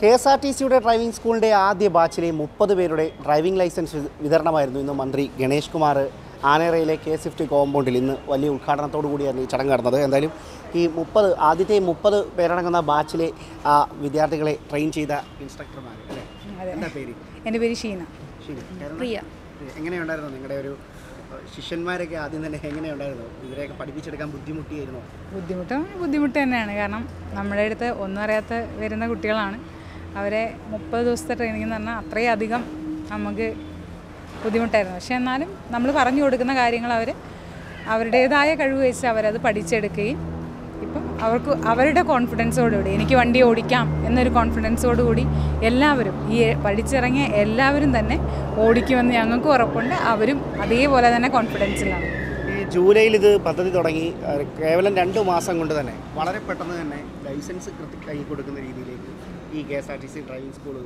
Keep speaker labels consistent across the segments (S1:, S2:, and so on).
S1: K S R T സിയുടെ driving സ്കൂളിന്റെ ആദ്യ ബാച്ചിലെ മുപ്പത് പേരുടെ ഡ്രൈവിംഗ് ലൈസൻസ് വിതരണമായിരുന്നു ഇന്ന് മന്ത്രി ഗണേഷ് കുമാർ. ആനേറയിലെ കെ സ്വിഫ്റ്റ് കോമ്പൗണ്ടിൽ ഇന്ന് വലിയ ഉദ്ഘാടനത്തോടു കൂടിയായിരുന്നു ഈ ചടങ്ങ് നടന്നത്. എന്തായാലും ഈ മുപ്പത് ആദ്യത്തെ മുപ്പത് പേരടങ്ങുന്ന ബാച്ചിലെ ആ, വിദ്യാർത്ഥികളെ ട്രെയിൻ ചെയ്ത ഇൻസ്ട്രക്ടർമാർ എന്താ പേര്?
S2: എന്റെ പേര് ഷീന. പ്രിയ.
S1: എങ്ങനെയുണ്ടായിരുന്നു നിങ്ങളുടെ ഒരു ശിഷ്യന്മാരൊക്കെ ആദ്യം തന്നെ എങ്ങനെയുണ്ടായിരുന്നു? ഇവരെയൊക്കെ പഠിപ്പിച്ചെടുക്കാൻ ബുദ്ധിമുട്ടിയായിരുന്നു?
S2: ബുദ്ധിമുട്ട് ബുദ്ധിമുട്ട് തന്നെയാണ്. കാരണം നമ്മുടെ അടുത്ത് ഒന്നും അറിയാത്ത വരുന്ന കുട്ടികളാണ്. അവരെ മുപ്പത് ദിവസത്തെ ട്രെയിനിങ് എന്ന് പറഞ്ഞാൽ അത്രയും അധികം നമുക്ക് ബുദ്ധിമുട്ടായിരുന്നു. പക്ഷേ എന്നാലും നമ്മൾ പറഞ്ഞു കൊടുക്കുന്ന കാര്യങ്ങൾ അവർ അവരുടേതായ കഴിവ് വെച്ച് അവരത് പഠിച്ചെടുക്കുകയും ഇപ്പം അവർക്ക് അവരുടെ കോൺഫിഡൻസോടുകൂടി എനിക്ക് വണ്ടി ഓടിക്കാം എന്നൊരു കോൺഫിഡൻസോടുകൂടി എല്ലാവരും ഈ പഠിച്ചിറങ്ങിയ എല്ലാവരും തന്നെ ഓടിക്കുമെന്ന് ഞങ്ങൾക്ക് ഉറപ്പുണ്ട്. അവരും അതേപോലെ തന്നെ കോൺഫിഡൻസിലാണ്
S1: ജൂലൈയിൽ ഇത് പദ്ധതി തുടങ്ങി കേവലം രണ്ട് മാസം കൊണ്ട് തന്നെ. വളരെ പെട്ടെന്ന് തന്നെ ലൈസൻസ് കൃത്യ കൈ കൊടുക്കുന്ന രീതിയിലേക്ക് ഈ K S R T C driving school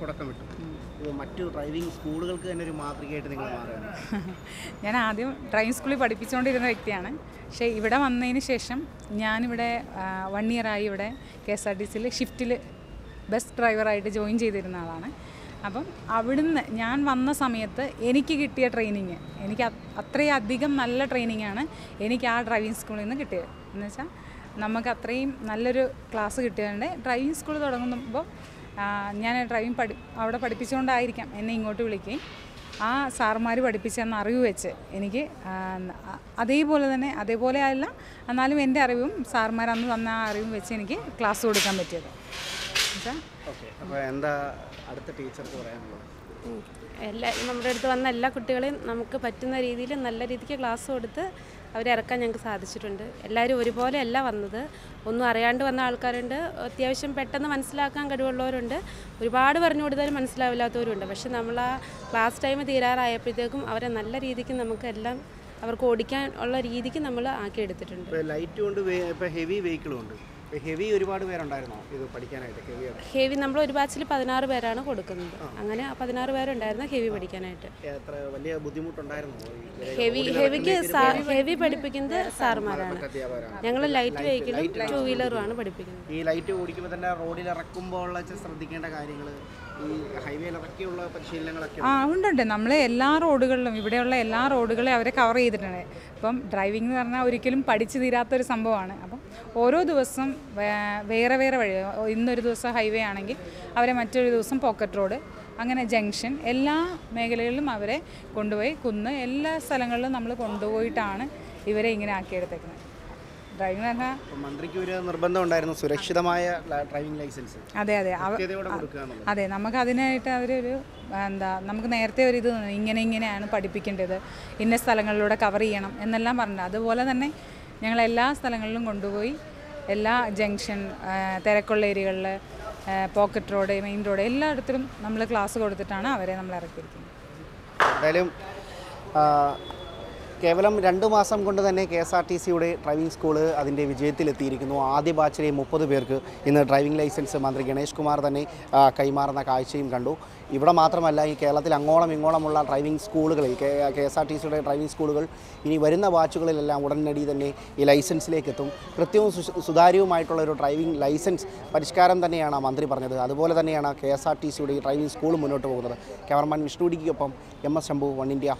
S1: തുടക്കമിട്ടു ഇത് മറ്റു ഡ്രൈവിംഗ് സ്കൂളുകൾക്ക് തന്നെ ഒരു മാതൃകയായിട്ട് നിങ്ങൾ മാറുകയാണ്.
S2: ഞാൻ ആദ്യം ഡ്രൈവിംഗ് സ്കൂളിൽ പഠിപ്പിച്ചുകൊണ്ടിരുന്ന വ്യക്തിയാണ്. പക്ഷേ ഇവിടെ വന്നതിന് ശേഷം ഞാനിവിടെ വൺ ഇയറായി ഇവിടെ കെ എസ് ആർ ടി സിയിൽ ഷിഫ്റ്റിൽ ബസ് ഡ്രൈവറായിട്ട് ജോയിൻ ചെയ്തിരുന്ന ആളാണ്. അപ്പം അവിടുന്ന് ഞാൻ വന്ന സമയത്ത് എനിക്ക് കിട്ടിയ ട്രെയിനിങ്. എനിക്ക് അത്രയധികം നല്ല ട്രെയിനിങ് ട്രെയിനിങ്ങാണ് എനിക്ക് ആ ഡ്രൈവിംഗ് സ്കൂളിൽ നിന്ന് കിട്ടിയത്. എന്ന് വെച്ചാൽ നമുക്ക് അത്രയും നല്ലൊരു ക്ലാസ് കിട്ടിയതുകൊണ്ട് ഡ്രൈവിംഗ് സ്കൂൾ തുടങ്ങുമ്പോൾ ഞാൻ ഡ്രൈവിംഗ് പഠി അവിടെ പഠിപ്പിച്ചുകൊണ്ടായിരിക്കാം എന്നെ ഇങ്ങോട്ട് വിളിക്കുകയും. ആ സാറുമാർ പഠിപ്പിച്ചെന്ന അറിവ് വെച്ച് എനിക്ക് അതേപോലെ തന്നെ അതേപോലെ അല്ല എന്നാലും എന്റെ അറിവും സാറുമാർ അന്ന് തന്ന ആ അറിവും വെച്ച് എനിക്ക് ക്ലാസ് കൊടുക്കാൻ പറ്റിയത്
S1: എന്താ അടുത്ത ടീച്ചർക്ക് പറയാനുള്ളത്.
S3: എല്ലാ നമ്മുടെ അടുത്ത് വന്ന എല്ലാ കുട്ടികളെയും നമുക്ക് പറ്റുന്ന രീതിയിൽ നല്ല രീതിക്ക് ക്ലാസ് കൊടുത്ത് അവരെ ഇറക്കാൻ ഞങ്ങൾക്ക് സാധിച്ചിട്ടുണ്ട്. എല്ലാവരും ഒരുപോലെ അല്ല വന്നത്. ഒന്നും അറിയാണ്ട് വന്ന ആൾക്കാരുണ്ട്. അത്യാവശ്യം പെട്ടെന്ന് മനസ്സിലാക്കാൻ കഴിവുള്ളവരുണ്ട്. ഒരുപാട് പറഞ്ഞു കൊടുത്താലും മനസ്സിലാവില്ലാത്തവരുണ്ട്. പക്ഷെ നമ്മൾ ആ ക്ലാസ് ടൈം തീരാറായപ്പോഴത്തേക്കും അവരെ നല്ല രീതിക്ക് നമുക്ക് എല്ലാം അവർക്ക് ഓടിക്കാൻ ഉള്ള രീതിക്ക് നമ്മൾ ആക്കിയെടുത്തിട്ടുണ്ട്.
S1: ലൈറ്റ് കൊണ്ട് ഹെവി വെഹിക്കിളും ഉണ്ട്. ഇപ്പോൾ ഹെവി ഒരുപാട് പേരുണ്ടായിരുന്നോ? ഇത് പഠിക്കാനായിട്ട്
S3: ഹെവി നമ്മൾ ഒരു ബാച്ചിൽ പതിനാറ് പേരാണ് കൊടുക്കുന്നത്. അങ്ങനെ പതിനാറ് പേരുണ്ടായിരുന്നു ഹെവി പഠിക്കാനായിട്ട്.
S1: എത്ര വലിയ ബുദ്ധിമുട്ടുണ്ടായിരുന്നോ?
S3: ഹെവി ഹെവിക്ക് ഹെവി പഠിപ്പിക്കുന്നത്
S1: സാർമാരാണ്.
S3: ഞങ്ങൾ ലൈറ്റ് വെഹിക്കിളും ടൂ വീലറുമാണ് പഠിപ്പിക്കുന്നത്.
S1: ഈ ലൈറ്റ് ഓടിക്കുമ്പോൾ തന്നെ റോഡിൽ ഇറക്കുമ്പോൾ ഉള്ള ശ്രദ്ധിക്കേണ്ട കാര്യങ്ങൾ
S2: ആ ഉണ്ടുണ്ട്. നമ്മൾ എല്ലാ റോഡുകളിലും ഇവിടെയുള്ള എല്ലാ റോഡുകളെ അവരെ കവർ ചെയ്തിട്ടുണ്ട്. ഇപ്പം ഡ്രൈവിംഗ് എന്ന് പറഞ്ഞാൽ ഒരിക്കലും പഠിച്ചു തീരാത്തൊരു സംഭവമാണ്. അപ്പം ഓരോ ദിവസം വേറെ വേറെ വഴി ഇന്നൊരു ദിവസം ഹൈവേ ആണെങ്കിൽ അവരെ മറ്റൊരു ദിവസം പോക്കറ്റ് റോഡ് അങ്ങനെ ജംഗ്ഷൻ എല്ലാ മേഖലകളിലും അവരെ കൊണ്ടുപോയി കുന്ന് എല്ലാ സ്ഥലങ്ങളിലും നമ്മൾ കൊണ്ടുപോയിട്ടാണ് ഇവരെ ഇങ്ങനെ ആക്കിയെടുത്തേക്കുന്നത്. ഡ്രൈവിംഗ് പറഞ്ഞാൽ
S1: മന്ത്രിക്ക് ഒരു നിർബന്ധം ഉണ്ടായിരുന്നു സുരക്ഷിതമായ ഡ്രൈവിംഗ് ലൈസൻസ്
S2: അതെ അതെ. അതെ നമുക്ക് അതിനായിട്ട് അവരൊരു എന്താ നമുക്ക് നേരത്തെ ഒരു ഇത് ഇങ്ങനെ ഇങ്ങനെയാണ് പഠിപ്പിക്കേണ്ടത്. ഇന്ന സ്ഥലങ്ങളിലൂടെ കവർ ചെയ്യണം എന്നെല്ലാം പറഞ്ഞു അതുപോലെ തന്നെ ഞങ്ങൾ എല്ലാ സ്ഥലങ്ങളിലും കൊണ്ടുപോയി. എല്ലാ ജംഗ്ഷൻ തിരക്കുള്ള ഏരിയകളിൽ പോക്കറ്റ് റോഡ് മെയിൻ റോഡ് എല്ലായിടത്തിലും നമ്മൾ ക്ലാസ് കൊടുത്തിട്ടാണ് അവരെ നമ്മൾ ഇറക്കിയിരിക്കുന്നത്.
S1: എന്തായാലും കേവലം രണ്ട് മാസം കൊണ്ട് തന്നെ കെ എസ് ആർ ടി സിയുടെ ഡ്രൈവിംഗ് സ്കൂൾ അതിന്റെ വിജയത്തിലെത്തിയിരിക്കുന്നു. ആദ്യ ബാച്ചിലെ മുപ്പത് പേർക്ക് ഇന്ന് ഡ്രൈവിംഗ് ലൈസൻസ് മന്ത്രി ഗണേഷ് കുമാർ തന്നെ കൈമാറുന്ന കാഴ്ചയും കണ്ടു. ഇവിടെ മാത്രമല്ല ഈ കേരളത്തിൽ അങ്ങോളം ഇങ്ങോളമുള്ള ഡ്രൈവിംഗ് സ്കൂളുകളിൽ കെ എസ് ആർ ടി സിയുടെ ഡ്രൈവിംഗ് സ്കൂളുകൾ ഇനി വരുന്ന ബാച്ചുകളിലെല്ലാം ഉടനടി തന്നെ ഈ ലൈസൻസിലേക്ക് എത്തും കൃത്യവും സുതാര്യവുമായിട്ടുള്ള ഒരു ഡ്രൈവിംഗ് ലൈസൻസ് പരിഷ്കാരം തന്നെയാണ് മന്ത്രി പറഞ്ഞത്. അതുപോലെ തന്നെയാണ് കെ എസ് ആർ ടി സിയുടെ ഈ ഡ്രൈവിംഗ് സ്കൂൾ മുന്നോട്ട് പോകുന്നത്. Cameraman വിഷ്ണുഡിക്കൊപ്പം M S Shambhu one India.